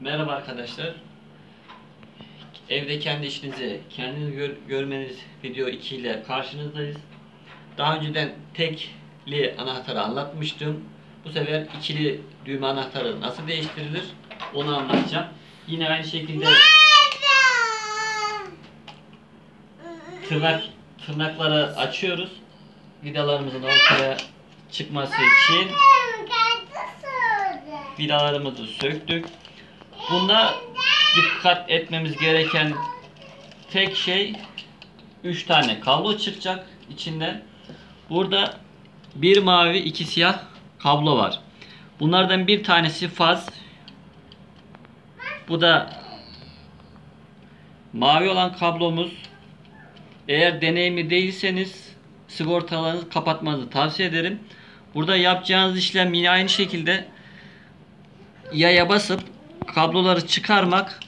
Merhaba arkadaşlar. Evde kendi işinizi kendiniz gör- görmeniz video 2 ile karşınızdayız. Daha önceden tekli anahtarı anlatmıştım. Bu sefer ikili düğme anahtarı nasıl değiştirilir onu anlatacağım. Yine aynı şekilde tırnak tırnakları açıyoruz. Vidalarımızın ortaya çıkması için vidalarımızı söktük. Bunda dikkat etmemiz gereken tek şey 3 tane kablo çıkacak içinden. Burada bir mavi iki siyah kablo var. Bunlardan bir tanesi faz. Bu da mavi olan kablomuz. Eğer deneyimli değilseniz sigortalarınızı kapatmanızı tavsiye ederim. Burada yapacağınız işlem yine aynı şekilde yaya basıp kabloları çıkarmak.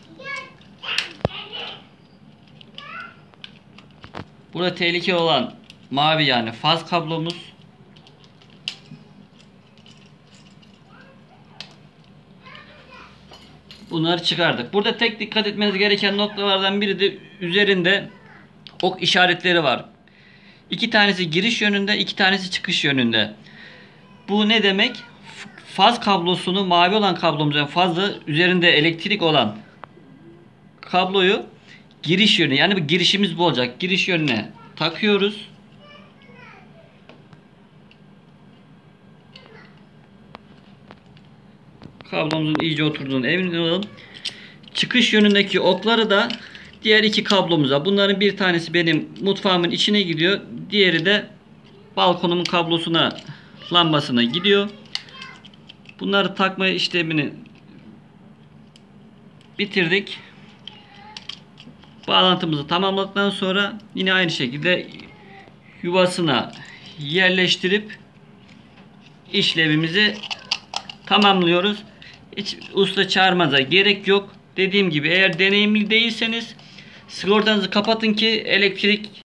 Burada tehlike olan mavi yani faz kablomuz. Bunları çıkardık. Burada tek dikkat etmeniz gereken noktalardan biri de üzerinde ok işaretleri var. İki tanesi giriş yönünde, iki tanesi çıkış yönünde. Bu ne demek? Faz kablosunu mavi olan kablomuz yani fazla üzerinde elektrik olan kabloyu giriş yönü yani bir girişimiz bu olacak. Giriş yönüne takıyoruz. Kablomuzun iyice oturduğunu emin olalım. Çıkış yönündeki okları da diğer iki kablomuza. Bunların bir tanesi benim mutfağımın içine gidiyor. Diğeri de balkonumun kablosuna lambasına gidiyor. Bunları takma işlemini bitirdik. Bağlantımızı tamamladıktan sonra yine aynı şekilde yuvasına yerleştirip işlevimizi tamamlıyoruz. Hiç usta çağırmaza gerek yok. Dediğim gibi eğer deneyimli değilseniz sigortanızı kapatın ki elektrik